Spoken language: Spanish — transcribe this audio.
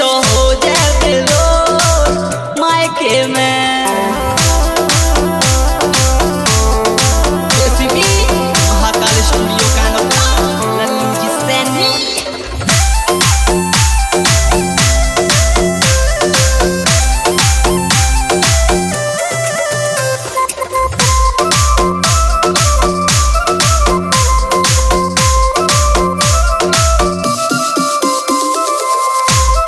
eso.